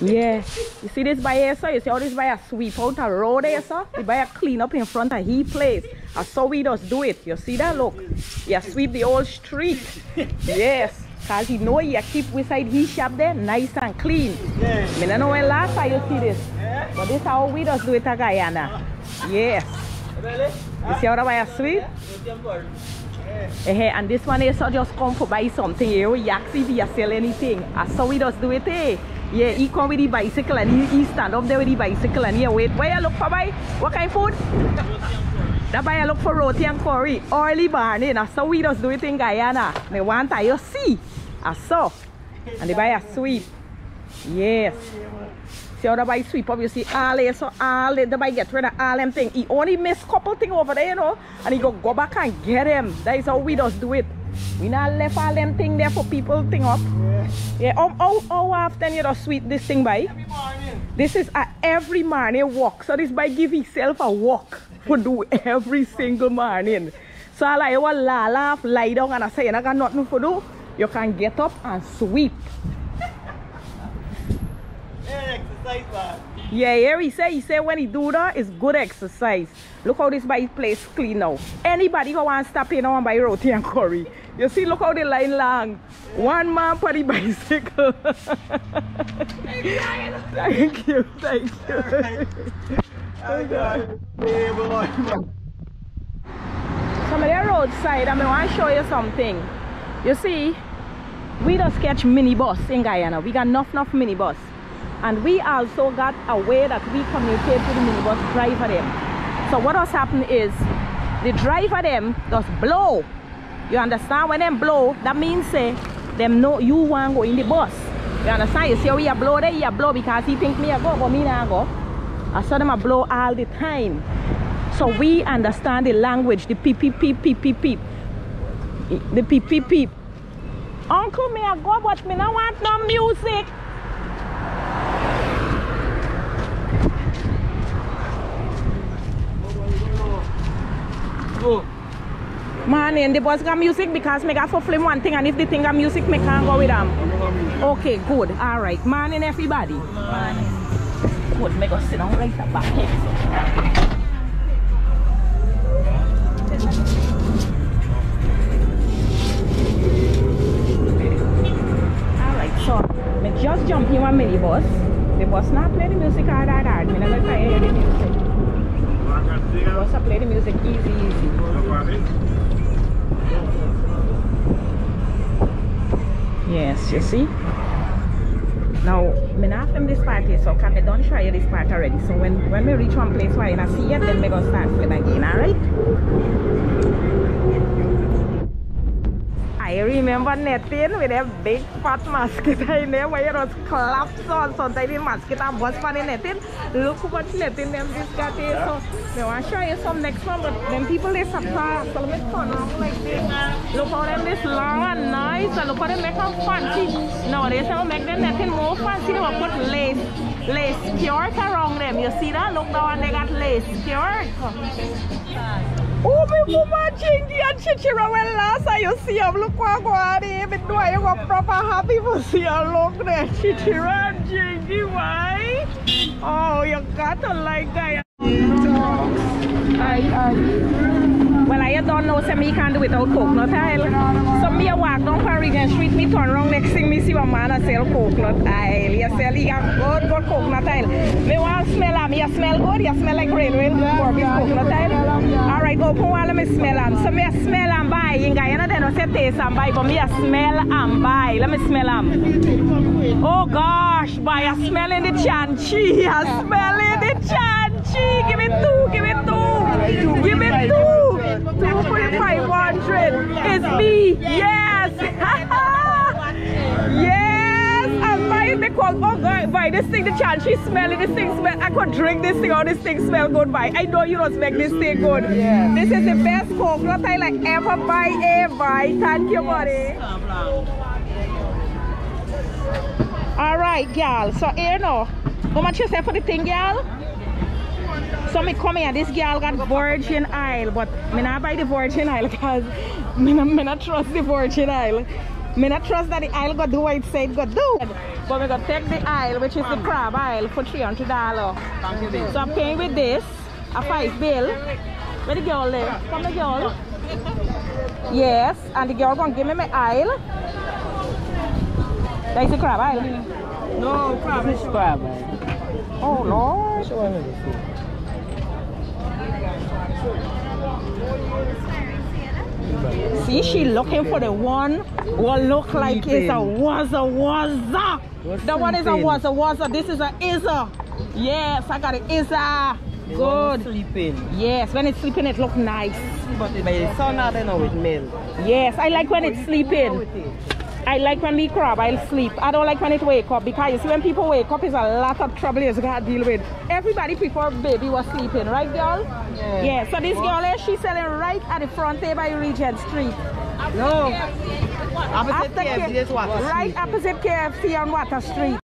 Yeah. You see this by here, sir? You see all this by a sweep out a road there, sir? The by a clean up in front of he place. That's how we just do it. You see that? Look. You sweep the whole street. yes. Cause he know you keep beside his shop there nice and clean. Yeah. Me don't know when last time you see this. But this how we just do it in Guyana. Yes. You see how a sweep? Eh, and this one is so just come for buy something. You see if you sell anything. That's how we just do it eh. Yeah, he come with the bicycle and he, he stand up there with the bicycle and he wait. Where you look for buy? What kind of food? That buy you look for roti and curry. Oily barn eh. That's how we just do it in Guyana. They want to see. I saw. And the buy a sweep. Yes. See how the boy sweep up, you see all this, so all the, the boy get rid of all them thing. He only miss couple thing over there, you know, and he go go back and get them. That is how we just do it. We not left all them thing there for people thing up. Yeah, how, how, how often you just sweep this thing by? Every morning. This is a every morning walk. So this boy give himself a walk to do every single morning. So I like will la laugh, lie down and I say, I got nothing to do. You can get up and sweep. Yeah, exercise, man. Yeah, here he say he say when he do that, it's good exercise. Look how this by place clean now. Anybody who want to stop in and buy roti and curry. You see, look how the line long. One man for the bicycle. thank you, thank you. Oh. Hey, boy. Some of the roadside, I mean, I want to show you something. You see, we just catch minibus in Guyana. We got enough, enough minibus. And we also got a way that we communicate with the minibus driver them. So what has happened is, the driver them does blow. You understand? When them blow, that means say, them know you want go in the bus. You understand? You see how he a blow there? He a blow because he think me a go, but me not go. I saw them a blow all the time. So we understand the language, the peep peep peep peep peep peep. The peep peep peep. Uncle me a go but me not want no music. Go. Man and the boss got music because me got for film one thing and if the thing got music me can't go with them. Okay, good. Alright. Man and everybody. Morning. Good, me go sit down right back here. So me just jump in one minibus. The bus not play the music hard hard hard. Me never try hear the music. The bus a play the music easy easy. Yes, you see? Now, me not film this party, so can me don't try this part already. So when when we reach one place where I see it, then we gonna start again, alright? I remember netting with a big fat mosquito in there where it was collapsed on sometimes the mosquito for the netting. Look much netting them this got here. So they want to show you some next one, but then people they surprised. So let me turn around like this. Look how them this long and nice and look how they make them fancy. Nowadays they make them netting more fancy. They will put lace, lace skirts around them. You see that? Look now and they got lace skirts. Oh, me woman chingy and chichira well last I you see him look what go on here. Me know you go proper happy for see her look there. Chichira and chingy, why? Oh, you got to like guy. Well, I don't know, so me can't do without coconut oil. So me a walk down Parisian Street, me turn around next thing, me see one man a sell coconut oil. You sell, he got good, good coconut oil. Me want smell am, you smell good, you smell like railway for this coconut oil. Alright, open one, let me smell am. So me a smell and buy, in Guyana they don't say taste and buy, but me a smell and buy. Let me smell am. Oh gosh, boy, I smelling the chanchi, I smelling the chanchi. Give it two, give it two. Give it two. Two for the 500. It's me. Yes. yes. I'm buying the because, oh God, boy, this thing, the chanchi smelling, this thing smell. I could drink this thing All this thing smell good, boy. I know you don't make this thing good. This is the best coconut I like ever buy, ever. Thank you, buddy. All right, girl. So here now, how much you say for the thing, girl? So me come here, this girl got virgin oil, but me not buy the virgin oil because me not, me not trust the virgin oil. Me not trust that the aisle go do what it say it go do. But we go take the aisle, which is the crab aisle, for three hundred dollar. So I'm paying with this, a five bill. Where the girl live? Come the girl. Yes, and the girl gonna give me my aisle. That is the crab aisle. No, crab. This is crab, man. Oh Lord. See, she looking for the one what look like it's a waza waza. What's The one is a waza waza. This is a isa. Yes, I got it isa. Good. Sleeping. Yes, when it's sleeping, it look nice. But by the sun, I don't know it male. Yes, I like when it's sleeping. I like when we crab, I'll sleep. I don't like when it wake up because you see when people wake up, it's a lot of trouble you gotta deal with. Everybody prefer baby was sleeping, right, girl? Yeah. Yeah. So this girl eh, here, she's selling right at the front there by Regent Street. No. Opposite KFC, K- this water. right opposite KFC on Water Street.